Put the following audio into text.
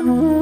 Oh.